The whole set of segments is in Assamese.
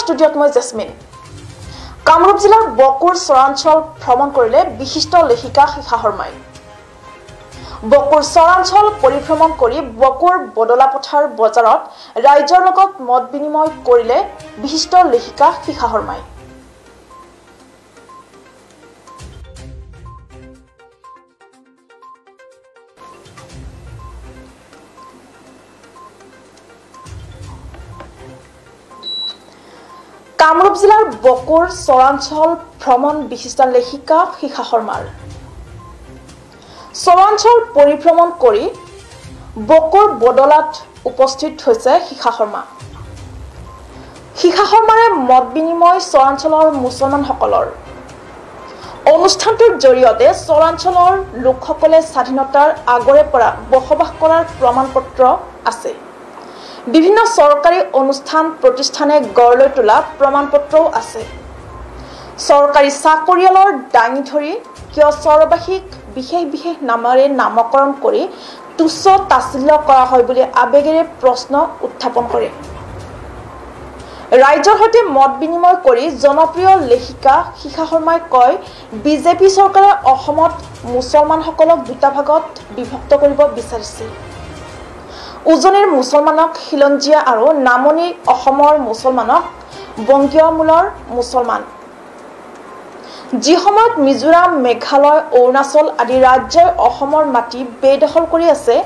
ষ্টুডিঅ'ত মই জেচমিন কামৰূপ জিলাৰ বকুৰ চৰাঞ্চল ভ্ৰমণ কৰিলে বিশিষ্ট লেখিকা শিখা শৰ্মাই। বকুৰ চৰাঞ্চল পৰিভ্ৰমণ কৰি বকুৰ বদলাপথাৰ বজাৰত ৰাইজৰ লগত মত বিনিময় কৰিলে বিশিষ্ট লেখিকা শিখা শৰ্মাই। কামৰূপ জিলাৰ বকুৰ চৰাঞ্চল ভ্ৰমণ বিশিষ্ট লেখিকা শিখা শৰ্মাৰ। চৰাঞ্চল পৰিভ্ৰমণ কৰি বকুৰ বদলাত উপস্থিত হৈছে শিখা শৰ্মা। শিখা শৰ্মাৰে মত বিনিময় চৰাঞ্চলৰ মুছলমানসকলৰ। অনুষ্ঠানটোৰ জৰিয়তে চৰাঞ্চলৰ লোকসকলে স্বাধীনতাৰ আগৰে পৰা বসবাস কৰাৰ প্ৰমাণ পত্ৰ আছে। বিভিন্ন চৰকাৰী অনুষ্ঠান প্ৰতিষ্ঠানে গঢ় লৈ তোলা প্ৰমাণ পত্ৰও আছে। চৰকাৰী চাকৰিয়ালৰ দাঙি ধৰি কিয় চৰবাসীক বিশেষ বিশেষ নামেৰে নামকৰণ কৰি তুচ্ছ তাচিল্য কৰা হয় বুলি আৱেগেৰে প্ৰশ্ন উত্থাপন কৰে। ৰাইজৰ সৈতে মত বিনিময় কৰি জনপ্ৰিয় লেখিকা শিখা শৰ্মাই কয় বিজেপি চৰকাৰে অসমত মুছলমানসকলক দুটা ভাগত বিভক্ত কৰিব বিচাৰিছিল উজনিৰ মুছলমানক খিলঞ্জীয়া আৰু নামনিৰ অসমৰ মুছলমানক বংগীয় মূলৰ মুছলমান। যি সময়ত মিজোৰাম মেঘালয় অৰুণাচল আদি ৰাজ্যই অসমৰ মাটি বেদখল কৰি আছে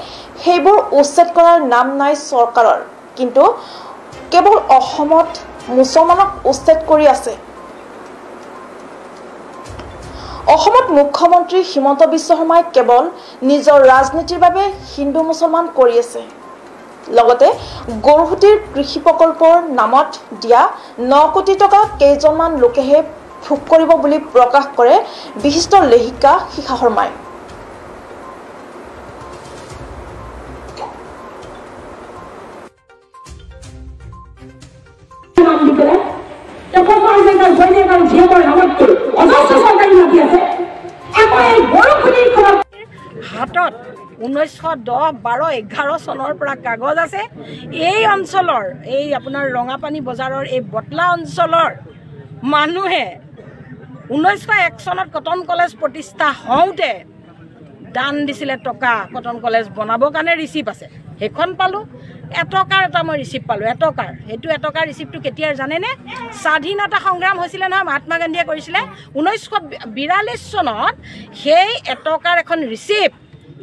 সেইবোৰ উচ্ছেদ কৰাৰ নাম নাই চৰকাৰৰ। কিন্তু কেৱল অসমত মুছলমানক উচ্ছেদ কৰি আছে। অসমত মুখ্যমন্ত্ৰী হিমন্ত বিশ্ব শৰ্মাই কেৱল নিজৰ ৰাজনীতিৰ বাবে হিন্দু মুছলমান কৰি আছে। লগতে গৰুহুটিৰ কৃষি প্ৰকল্পৰ নামত দিয়া ন কোটি টকা কেইজনমান লোকেহে ভোগ কৰিব বুলি প্ৰকাশ কৰে বিশিষ্ট লেখিকা শিখা শৰ্মাই। ঊনৈছশ দহ বাৰ এঘাৰ চনৰ পৰা কাগজ আছে। এই অঞ্চলৰ এই আপোনাৰ ৰঙাপানী বজাৰৰ এই বটলা অঞ্চলৰ মানুহে ঊনৈছশ এক চনত কটন কলেজ প্ৰতিষ্ঠা হওঁতে দান দিছিলে টকা কটন কলেজ বনাবৰ কাৰণে ৰিচিপ্ট আছে। সেইখন পালোঁ। এটকাৰ এটা মই ৰিচিপ্ট পালোঁ এটকাৰ। সেইটো এটকাৰ ৰিচিপ্টটো কেতিয়াৰ জানেনে? স্বাধীনতা সংগ্ৰাম হৈছিলে নহয় মহাত্মা গান্ধীয়ে কৰিছিলে। ঊনৈছশ বিৰাল্লিছ চনত সেই এটকাৰ এখন ৰিচিপ্ট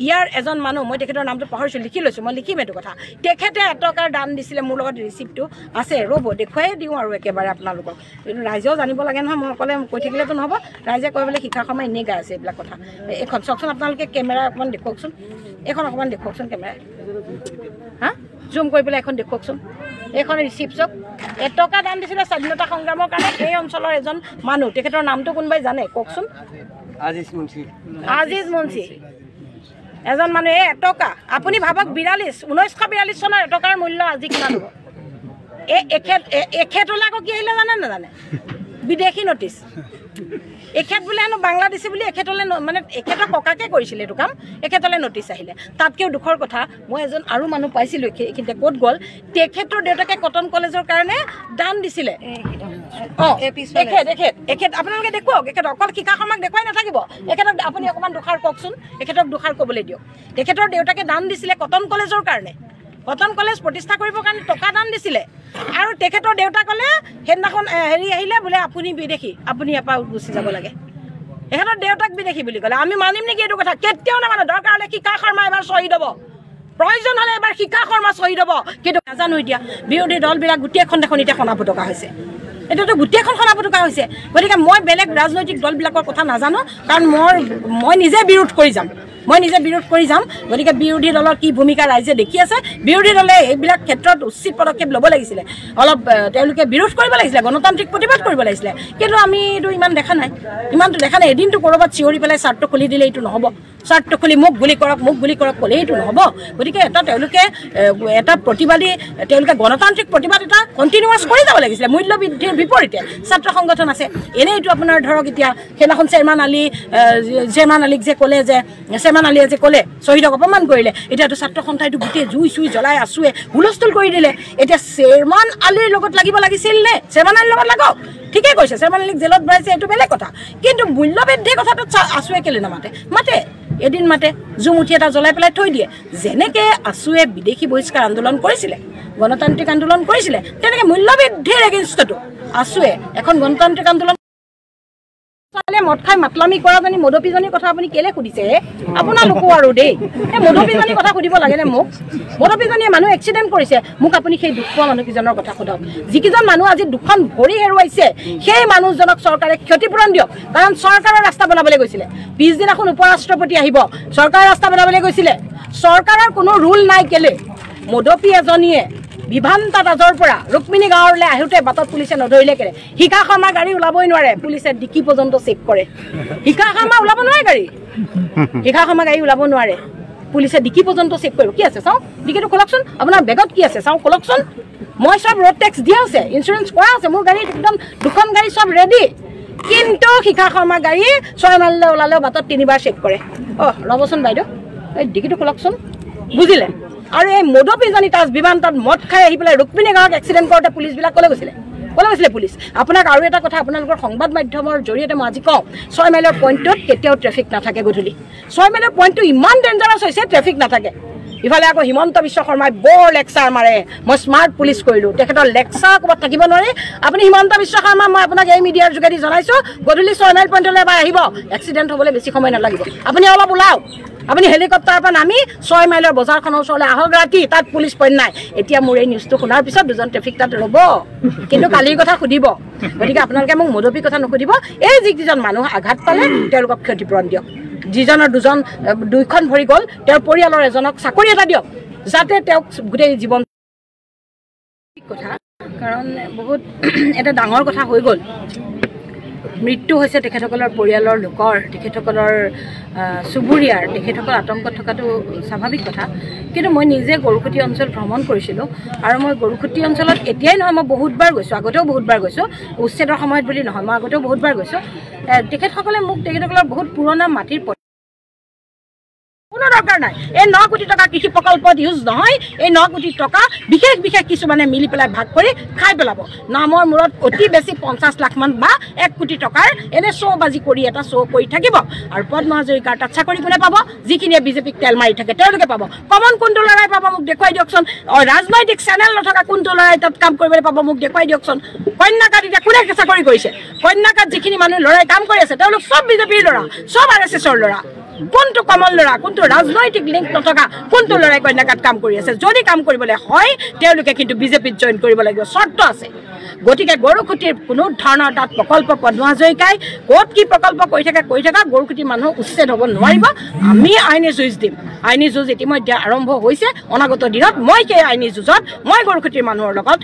ইয়াৰ এজন মানুহ মই তেখেতৰ নামটো পাহৰিছোঁ লিখি লৈছোঁ মই লিখিম এইটো কথা। তেখেতে এটকাৰ দান দিছিলে মোৰ লগত ৰিচিপ্টটো আছে ৰ'ব দেখুৱাই দিওঁ আৰু একেবাৰে আপোনালোকক। কিন্তু ৰাইজেও জানিব লাগে নহয় মই অকলে কৈ থাকিলেতো নহ'ব। ৰাইজে কয় বোলে শিক্ষা সময় এনেই গাই আছে এইবিলাক কথা। এইখন চাওকচোন আপোনালোকে কেমেৰা অকণমান দেখুৱাওকচোন। এইখন অকণমান দেখুৱাওকচোন কেমেৰা। হা? জুম কৰি পেলাই এখন দেখুৱাওকচোন। এইখন ৰিচিপ্ট চাওক এটকা দান দিছিলে স্বাধীনতা সংগ্ৰামৰ কাৰণে এই অঞ্চলৰ এজন মানুহ। তেখেতৰ নামটো কোনোবাই জানে? কওকচোন। আজিজ মুন্সি। আজিজ মুন্সি। এজন মানুহে এটকা আপুনি ভাবক বিৰাল্লিছ ঊনৈছশ বিৰাল্লিছ চনৰ এটকাৰ মূল্য আজি কিমান হ'ব? এই এখেত এখেতলৈ আকৌ কি আহিলে জানে নাজানে? বিদেশী নটিচ। এখেত বোলে হেনো বাংলাদেশী বুলি এখেতলৈ মানে এখেতৰ ককাকে কৰিছিলে এইটো কাম এখেতলৈ নটিচ আহিলে। তাতকৈও দুখৰ কথা মই এজন আৰু মানুহ পাইছিলোঁ এইখি- এইখিনিতে ক'ত গ'ল? তেখেতৰ দেউতাকে কটন কলেজৰ কাৰণে দান দিছিলে। অঁ এখেত এখেত এখেত আপোনালোকে দেখুৱাওক এখেত অকল শিখা শৰ্মাক দেখুৱাই নাথাকিব। এখেতক আপুনি অকণমান দুষাৰ কওকচোন এখেতক দুষাৰ ক'বলৈ দিয়ক। তেখেতৰ দেউতাকে দান দিছিলে কটন কলেজৰ কাৰণে। কটন কলেজ প্ৰতিষ্ঠা কৰিবৰ কাৰণে টকা দান দিছিলে। আৰু তেখেতৰ দেউতাকলে সেইদিনাখন এ, হেৰি আহিলে বোলে আপুনি বিদেশী আপুনি ইয়াৰ পৰা গুচি যাব লাগে। এখেতৰ দেউতাক বিদেশী বুলি ক'লে। আমি মানিম নেকি এইটো কথা? কেতিয়াও নামানো। দৰকাৰ হ'লে শিখা শৰ্মা এবাৰ শ্বহীদ হ'ব প্ৰয়োজন হ'লে এবাৰ শিখা শৰ্মা শ্বহীদ হ'ব কিন্তু নাজানো এতিয়া বিৰোধী দলবিলাক গোটেইখন দেখোন এতিয়া সনা পতকা হৈছে। এতিয়াতো গোটেইখন সনা পতকা হৈছে। গতিকে মই বেলেগ ৰাজনৈতিক দলবিলাকৰ কথা নাজানো। কাৰণ মই মই নিজে বিৰোধ কৰি যাম। মই নিজে বিৰোধ কৰি যাম। গতিকে বিৰোধী দলৰ কি ভূমিকা ৰাইজে দেখি আছে? বিৰোধী দলে এইবিলাক ক্ষেত্ৰত উচিত পদক্ষেপ ল'ব লাগিছিলে। অলপ তেওঁলোকে বিৰোধ কৰিব লাগিছিলে গণতান্ত্ৰিক প্ৰতিবাদ কৰিব লাগিছিলে। কিন্তু আমি এইটো ইমান দেখা নাই। ইমানটো দেখা নাই। এদিনটো ক'ৰবাত চিঞৰি পেলাই চাৰ্টটো খুলি দিলে এইটো নহ'ব। স্বাৰ্থ খুলি মোক গুলি কৰক মোক গুলি কৰক ক'লে এইটো নহ'ব। গতিকে এটা তেওঁলোকে এটা প্ৰতিবাদী তেওঁলোকে গণতান্ত্ৰিক প্ৰতিবাদ এটা কণ্টিনিউৱাছ কৰি যাব লাগিছিলে মূল্য বৃদ্ধিৰ বিপৰীতে। ছাত্ৰ সংগঠন আছে। এনেইটো আপোনাৰ ধৰক এতিয়া সেইদিনাখন চেয়াৰমান আলী চেয়াৰমান আলীক যে ক'লে যে চেয়াৰমান আলীয়ে যে ক'লে শ্বহীদক অপমান কৰিলে এতিয়াতো ছাত্ৰ সন্থাইটো গোটেই জুই চুই জ্বলাই আছোৱে হুলস্থুল কৰি দিলে। এতিয়া চেয়াৰমান আলীৰ লগত লাগিব লাগিছিল নে? চেয়াৰমান আলীৰ লগত লাগক। ঠিকে কৈছে চেয়াৰমান আলীক জেলত ভৰাইছে এইটো বেলেগ কথা। কিন্তু মূল্য বৃদ্ধিৰ কথাটোত আছুৱে কেলে নামাতে? মাতে। এদিন মাতে জুমুঠি এটা জ্বলাই পেলাই থৈ দিয়ে। যেনেকৈ আছুৱে বিদেশী বহিষ্কাৰ আন্দোলন কৰিছিলে গণতান্ত্ৰিক আন্দোলন কৰিছিলে তেনেকৈ মূল্য বৃদ্ধিৰ এগেইনষ্টতো আছুৱে এখন গণতান্ত্ৰিক আন্দোলন মদ খাই মাতলামি কৰাজনী মদপীজনীৰ কথা আপুনি কেলে সুধিছে? আপোনালোকো আৰু দেই। এই মদপীজনীৰ কথা সুধিব লাগেনে মোক? মদপীজনীয়ে মানুহ এক্সিডেণ্ট কৰিছে। মোক আপুনি সেই দুখ পোৱা মানুহকেইজনৰ কথা সোধক যিকেইজন মানুহ আজি দুখন ভৰি হেৰুৱাইছে সেই মানুহজনক চৰকাৰে ক্ষতিপূৰণ দিয়ক। কাৰণ চৰকাৰৰ ৰাস্তা বনাবলৈ গৈছিলে। পিছদিনাখন উপ ৰাষ্ট্ৰপতি আহিব। চৰকাৰে ৰাস্তা বনাবলৈ গৈছিলে। চৰকাৰৰ কোনো ৰুল নাই কেলে? মদপী এজনীয়ে বিভান্তা তাজৰ পৰা ৰুক্মিণী গাঁৱলৈ আহোঁতে বাটত পুলিচে নধৰিলে কেলে? শিখা শৰ্মা গাড়ী ওলাবই নোৱাৰে পুলিচে ডিকি পৰ্যন্ত চেক কৰে। শিখা শৰ্মা ওলাব নোৱাৰে গাড়ী? শিখা শৰ্মা গাড়ী ওলাব নোৱাৰে। পুলিচে ডিকি পৰ্যন্ত চেক কৰিব। কি আছে চাওঁ? ডিকিটো খোলকচোন আপোনাৰ বেগত কি আছে চাওঁ? খোলকচোন মই চব ৰোড টেক্স দিয়া আছে। ইঞ্চুৰেঞ্চ কৰা আছে। মোৰ গাড়ীত একদম দুখন গাড়ী চব ৰেডি কিন্তু শিখা শৰ্মা গাড়ী ছয় মাইললৈ ওলালেও বাটত তিনিবাৰ চেক কৰে। অহ ৰ'বচোন বাইদেউ। এই ডিকিটো খোলকচোন বুজিলে? আৰু এই মদপীজনী তাত বিমান তাত মদ খাই আহি পেলাই ৰুক্মিণী গাঁৱত এক্সিডেণ্ট কৰোঁতে পুলিচবিলাক ক'লৈ গৈছিলে? ক'লৈ গৈছিলে পুলিচ? আপোনাক আৰু এটা কথা আপোনালোকৰ সংবাদ মাধ্যমৰ জৰিয়তে মই আজি কওঁ ছয় মাইলৰ পইণ্টত কেতিয়াও ট্ৰেফিক নাথাকে গধূলি। ছয় মাইলৰ পইণ্টটো ইমান ডেঞ্জাৰাছ হৈছে ট্ৰেফিক নাথাকে। ইফালে আকৌ হিমন্ত বিশ্ব শৰ্মাই বৰ লেকচাৰ মাৰে। মই স্মাৰ্ট পুলিচ কৰিলোঁ। তেখেতৰ লেকচাৰ ক'ৰবাত থাকিব নোৱাৰি। আপুনি হিমন্ত বিশ্ব শৰ্মা মই আপোনাক এই মিডিয়াৰ যোগেদি জনাইছোঁ গধূলি ছয় মাইল পইণ্টলৈ এবাৰ আহিব। এক্সিডেণ্ট হ'বলৈ বেছি সময় নালাগিব। আপুনি অলপ ওলাওক। আপুনি হেলিকপ্টাৰৰ পৰা নামি ছয় মাইলৰ বজাৰখনৰ ওচৰলৈ আহক ৰাতি তাত পুলিচ পইণ্ট নাই। এতিয়া মোৰ এই নিউজটো শুনাৰ পিছত দুজন ট্ৰেফিক তাত ৰ'ব। কিন্তু কালিৰ কথা সুধিব। গতিকে আপোনালোকে মোক মদপী কথা নুসুধিব। এই যিকেইজন মানুহ আঘাত পালে তেওঁলোকক ক্ষতিপূৰণ দিয়ক। যিজনৰ দুজন দুইখন ভৰি গ'ল তেওঁৰ পৰিয়ালৰ এজনক চাকৰি এটা দিয়ক যাতে তেওঁক গোটেই জীৱন কথা। কাৰণ বহুত এটা ডাঙৰ কথা হৈ গ'ল। মৃত্যু হৈছে তেখেতসকলৰ পৰিয়ালৰ লোকৰ তেখেতসকলৰ চুবুৰীয়াৰ তেখেতসকল আতংকত থকাটো স্বাভাৱিক কথা। কিন্তু মই নিজে গৰুখুটি অঞ্চল ভ্ৰমণ কৰিছিলোঁ আৰু মই গৰুখুটি অঞ্চলত এতিয়াই নহয় মই বহুতবাৰ গৈছোঁ আগতেও বহুতবাৰ গৈছোঁ উচ্ছেদৰ সময়ত বুলি নহয় মই আগতেও বহুতবাৰ গৈছোঁ। তেখেতসকলে মোক তেখেতসকলৰ বহুত পুৰণা মাটিৰ নাই। এই ন কোটি টকা কৃষি প্ৰকল্পত ইউজ নহয় এই ন কোটি টকা বিশেষ বিশেষ কিছুমানে মিলি পেলাই ভাগ কৰি খাই পেলাব। নামৰ মূৰত অতি বেছি পঞ্চাছ লাখমান বা এক কোটি টকাৰ এনে শ্ব' বাজি কৰি এটা শ্ব' কৰি থাকিব। আৰু পদ্ম হাজৰিকাৰ তাত চাকৰি কোনে পাব? যিখিনিয়ে বিজেপিক তেল মাৰি থাকে তেওঁলোকে পাব। কমন কোনটো ল'ৰাই পাব মোক দেখুৱাই দিয়কচোন। ৰাজনৈতিক চেনেল নথকা কোনটো ল'ৰাই তাত কাম কৰিবলৈ পাব মোক দেখুৱাই দিয়কচোন। কন্যাকাত এতিয়া কোনে চাকৰি কৰিছে? কন্যাকাত যিখিনি মানুহ ল'ৰাই কাম কৰি আছে তেওঁলোক চব বিজেপিৰ ল'ৰা চব আৰ এছ এছৰ ল'ৰা। কোনটো কমন ল'ৰা কোনটো ৰাজনৈতিক লিংক নথকা কোনটো ল'ৰাই কন্যাকাত কাম কৰি আছে যদি কাম কৰিবলৈ হয় তেওঁলোকে কিন্তু বিজেপিত জইন কৰিব লাগিব চৰ্ত আছে। গতিকে গৰুখুটিৰ কোনো ধৰণৰ তাত প্ৰকল্প পদ্ম হাজৰিকাই ক'ত কি প্ৰকল্প কৰি থাকে কৰি থকা গৰুখুটিৰ মানুহ উচ্ছেদ হ'ব নোৱাৰিব আমি আইনী যুঁজ দিম। আইনী যুঁজ ইতিমধ্যে আৰম্ভ হৈছে অনাগত দিনত মই সেই আইনী যুঁজত মই গৰুখুটিৰ মানুহৰ লগত